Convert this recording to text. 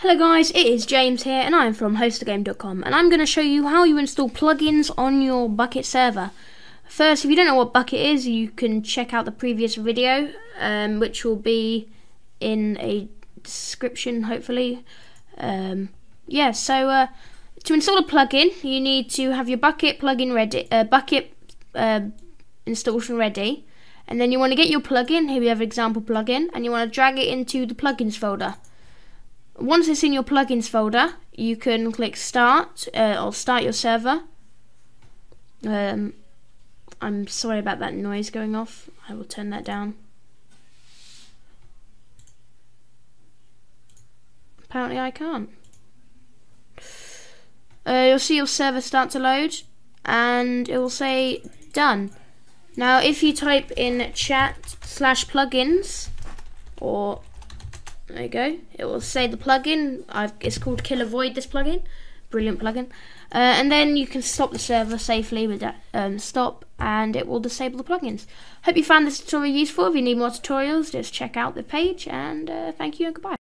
Hello guys, it is James here and I'm from hostthegame.com and I'm going to show you how you install plugins on your Bukkit server. First, if you don't know what Bukkit is, you can check out the previous video, um, which will be in a description hopefully. Um, yeah, so uh, to install a plugin, you need to have your Bukkit plugin ready, uh, Bukkit uh, installation ready, and then you want to get your plugin. Here we have example plugin, and you want to drag it into the plugins folder. Once it's in your plugins folder, you can click start uh, or start your server. Um, I'm sorry about that noise going off. I will turn that down. Apparently I can't. Uh, you'll see your server start to load and it will say done. Now if you type in chat slash plugins or there you go. It will say the plugin. I've, it's called Kill Avoid. This plugin, brilliant plugin. Uh, and then you can stop the server safely with that um, stop, and it will disable the plugins. Hope you found this tutorial useful. If you need more tutorials, just check out the page. And uh, thank you and goodbye.